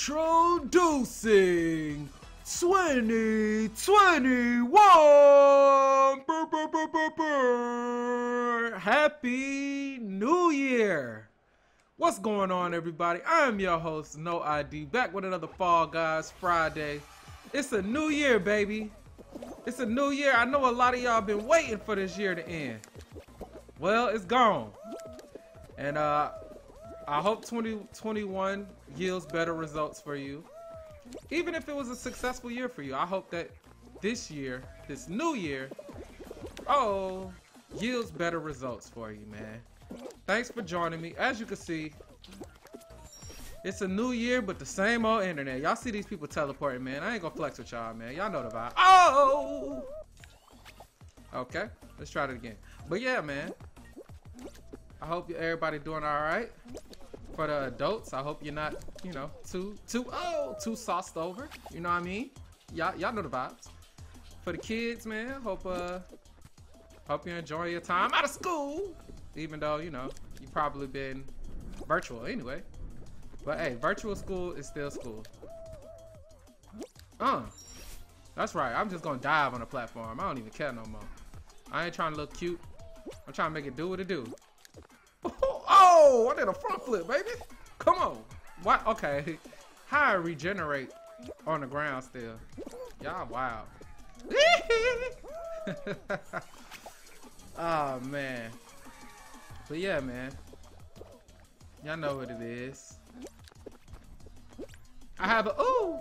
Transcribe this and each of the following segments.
Introducing 2021! Brr, brr, brr, brr, brr. Happy New Year! What's going on, everybody? I am your host, No ID, back with another Fall Guys Friday. It's a new year, baby. It's a new year. I know a lot of y'all been waiting for this year to end. Well, it's gone. And uh, I hope 2021 yields better results for you. Even if it was a successful year for you, I hope that this year, this new year, oh, yields better results for you, man. Thanks for joining me. As you can see, it's a new year, but the same old internet. Y'all see these people teleporting, man. I ain't gonna flex with y'all, man. Y'all know the vibe. Oh! Okay, let's try it again. But yeah, man. I hope everybody doing all right. For the adults, I hope you're not, you know, too, too, oh, too sauced over. You know what I mean? Y'all, y'all know the vibes. For the kids, man, hope, uh, hope you enjoy your time out of school. Even though, you know, you've probably been virtual anyway. But hey, virtual school is still school. Uh, that's right. I'm just gonna dive on the platform. I don't even care no more. I ain't trying to look cute. I'm trying to make it do what it do. Oh, I did a front flip, baby. Come on. What? Okay. How I regenerate on the ground still. Y'all wow. oh, man. But yeah, man. Y'all know what it is. I have a, ooh!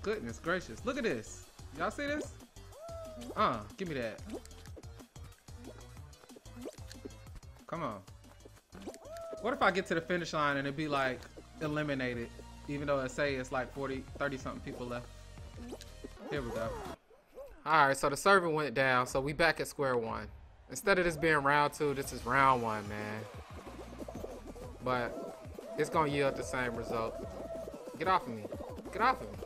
Goodness gracious. Look at this. Y'all see this? Uh, give me that. Come on. What if I get to the finish line and it be like eliminated, even though it say it's like 40, 30 something people left? Here we go. Alright, so the server went down, so we back at square one. Instead of this being round two, this is round one, man. But it's gonna yield the same result. Get off of me. Get off of me.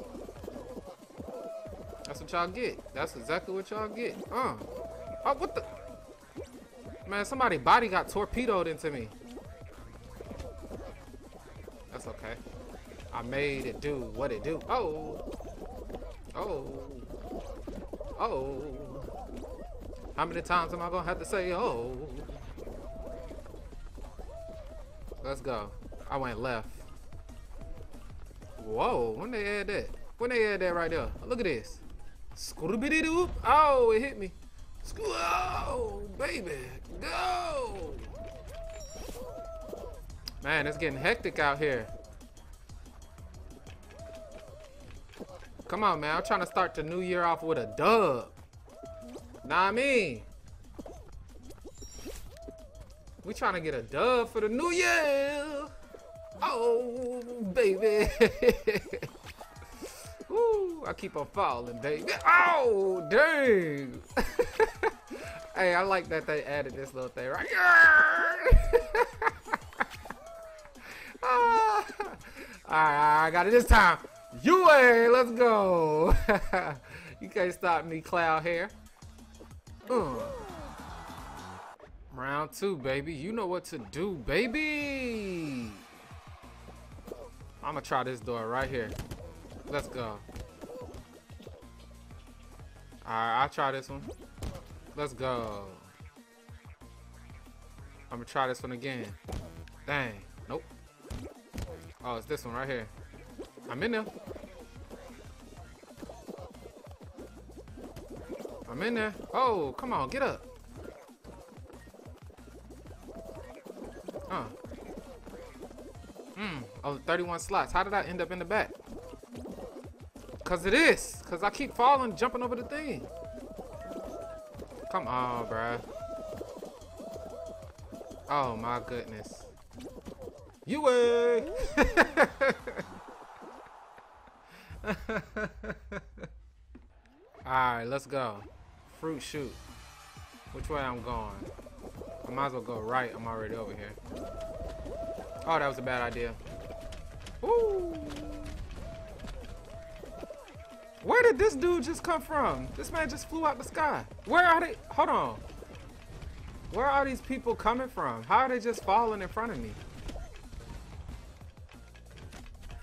That's what y'all get. That's exactly what y'all get. Uh. Oh, what the? Man, somebody body got torpedoed into me. That's okay. I made it do what it do. Oh. Oh. Oh. How many times am I gonna have to say oh? Let's go. I went left. Whoa, when they add that? When they add that right there? Look at this. Scooby doo. Oh, it hit me. Oh, baby. Go. Man, it's getting hectic out here. Come on, man. I'm trying to start the new year off with a dub. Nah, I mean. We trying to get a dub for the new year. Oh, baby. Ooh, I keep on falling, baby. Oh, dang. hey, I like that they added this little thing right here. ah. All right, I got it this time. You a, let's go. you can't stop me, cloud hair. Uh. Round two, baby. You know what to do, baby. I'm gonna try this door right here. Let's go. Alright, I'll try this one. Let's go. I'm gonna try this one again. Dang. Nope. Oh, it's this one right here. I'm in there. I'm in there. Oh, come on, get up. Huh. Hmm. Oh, 31 slots. How did I end up in the back? Cause it is. Cause I keep falling, jumping over the thing. Come on, bruh. Oh my goodness. You way. Alright, let's go. Fruit Chute. Which way I'm going? I might as well go right. I'm already over here. Oh, that was a bad idea. Ooh. Where did this dude just come from? This man just flew out the sky. Where are they? Hold on. Where are these people coming from? How are they just falling in front of me?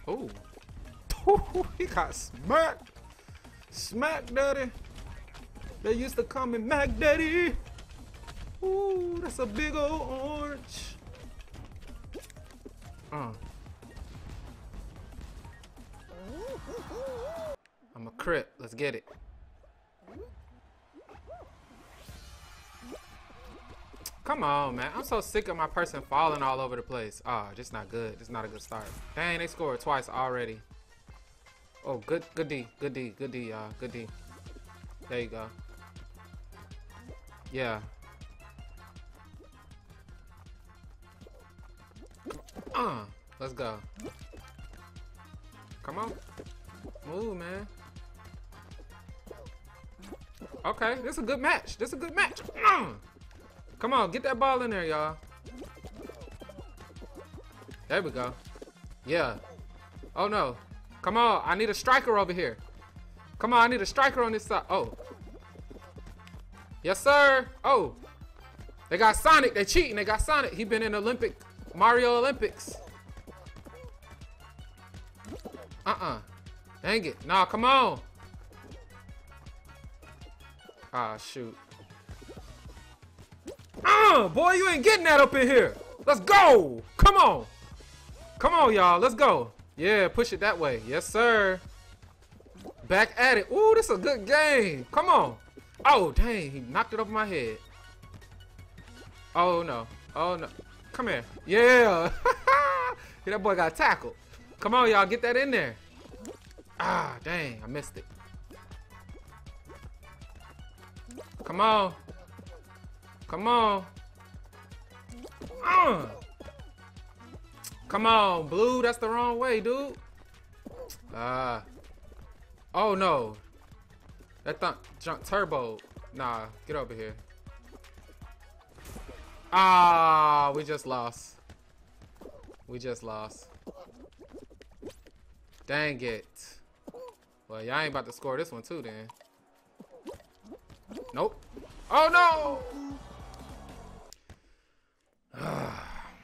Oh. he got smacked. Smack Daddy. They used to call me Mac Daddy. Ooh, that's a big old orange. Uh. I'm a crit. Let's get it. Come on, man. I'm so sick of my person falling all over the place. Ah, oh, just not good. It's not a good start. Dang, they scored twice already. Oh, good, good D, good D, good D, y'all, good D. There you go. Yeah. Uh, let's go. Come on. Move, man. Okay, this is a good match. This is a good match. Uh. Come on, get that ball in there, y'all. There we go. Yeah. Oh, no. Come on, I need a striker over here. Come on, I need a striker on this side. Oh. Yes, sir. Oh. They got Sonic. They cheating. They got Sonic. He been in Olympic, Mario Olympics. Uh-uh. Dang it. Nah, come on. Ah, shoot. Uh, boy, you ain't getting that up in here. Let's go. Come on. Come on, y'all. Let's go. Yeah, push it that way. Yes, sir. Back at it. Ooh, this is a good game. Come on. Oh, dang. He knocked it over my head. Oh, no. Oh, no. Come here. Yeah. that boy got tackled. Come on, y'all. Get that in there. Ah, dang. I missed it. Come on. Come on. Uh. Come on, blue. That's the wrong way, dude. Uh, oh no. That th jump turbo. Nah, get over here. Ah, we just lost. We just lost. Dang it. Well, y'all ain't about to score this one too then. Nope. Oh no!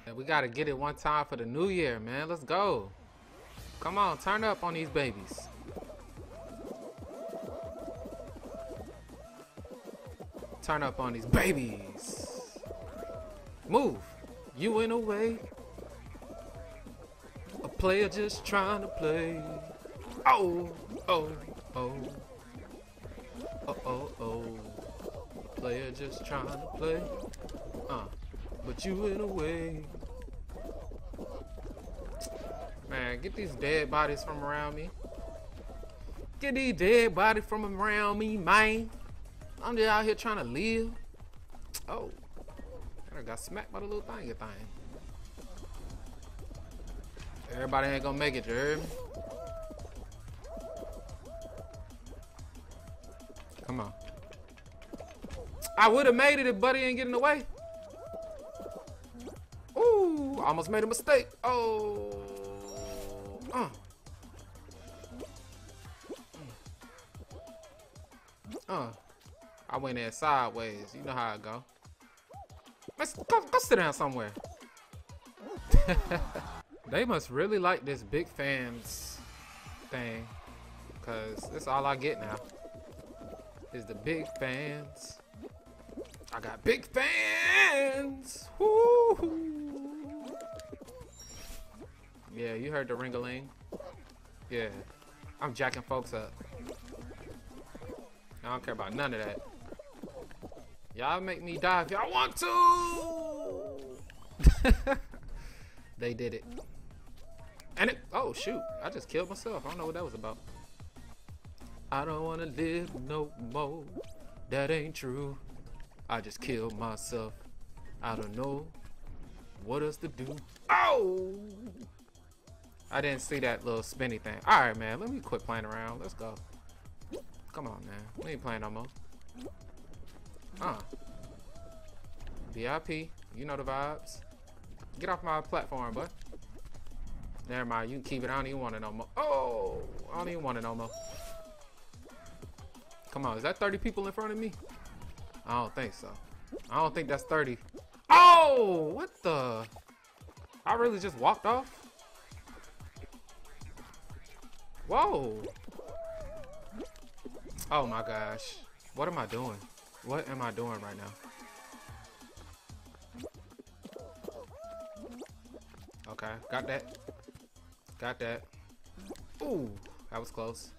we gotta get it one time for the new year, man. Let's go. Come on, turn up on these babies. Turn up on these babies. Move. You in a way. A player just trying to play. Oh, oh, oh. Oh, oh, oh. Just trying to play. Uh but you in a way. Man, get these dead bodies from around me. Get these dead bodies from around me, man. I'm just out here trying to live. Oh, I got smacked by the little thingy thing. Everybody ain't gonna make it, you? Come on. I would have made it if Buddy ain't getting away. Ooh, almost made a mistake. Oh. Uh. Uh. I went in sideways. You know how I go. Let's go, go sit down somewhere. they must really like this big fans thing. Cause that's all I get now. Is the big fans. I got big fans. Woo-hoo. Yeah, you heard the ring-a-ling. Yeah. I'm jacking folks up. I don't care about none of that. Y'all make me die if y'all want to! they did it. And it- oh shoot, I just killed myself. I don't know what that was about. I don't wanna live no more. That ain't true. I just killed myself. I don't know what else to do. Oh! I didn't see that little spinny thing. Alright, man. Let me quit playing around. Let's go. Come on, man. We ain't playing no more. Uh. VIP. You know the vibes. Get off my platform, bud. Never mind. You can keep it. I don't even want it no more. Oh! I don't even want it no more. Come on. Is that 30 people in front of me? I don't think so. I don't think that's 30. Oh! What the? I really just walked off? Whoa. Oh my gosh. What am I doing? What am I doing right now? Okay, got that. Got that. Ooh, that was close.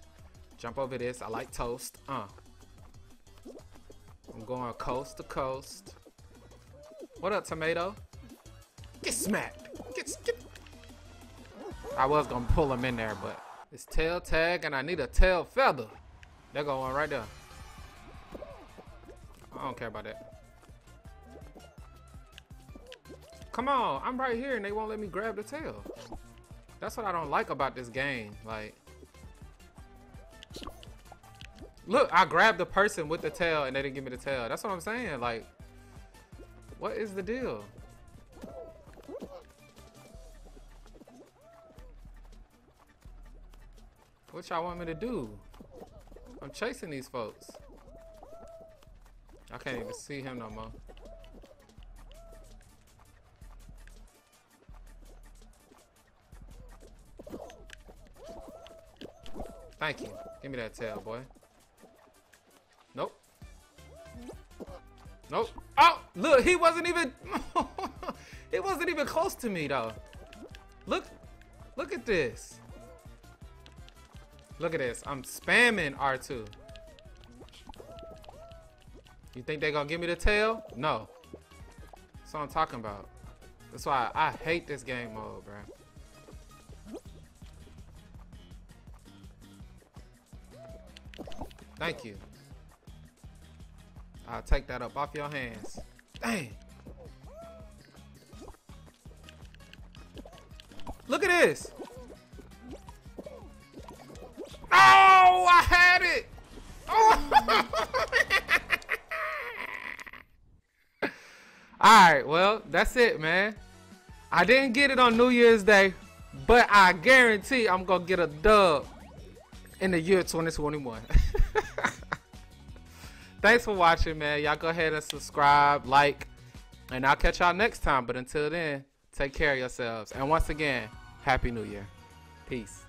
Jump over this. I like toast. Uh. I'm going coast to coast. What up, tomato? Get smacked. Get, get. I was gonna pull him in there, but it's tail tag, and I need a tail feather. They're going right there. I don't care about that. Come on, I'm right here and they won't let me grab the tail. That's what I don't like about this game. Like, look, I grabbed the person with the tail and they didn't give me the tail. That's what I'm saying. Like, what is the deal? What y'all want me to do? I'm chasing these folks. I can't even see him no more. Thank you. Give me that tail, boy. Nope. Oh, look, he wasn't even... he wasn't even close to me, though. Look. Look at this. Look at this. I'm spamming R2. You think they gonna give me the tail? No. That's what I'm talking about. That's why I, hate this game mode, bro. Thank you. I'll take that up off your hands. Dang. Look at this. Oh, I had it. Oh. All right, well, that's it, man. I didn't get it on New Year's Day, but I guarantee I'm going to get a dub in the year 2021. Thanks for watching, man. Y'all go ahead and subscribe, like, and I'll catch y'all next time. But until then, take care of yourselves. And once again, Happy New Year. Peace.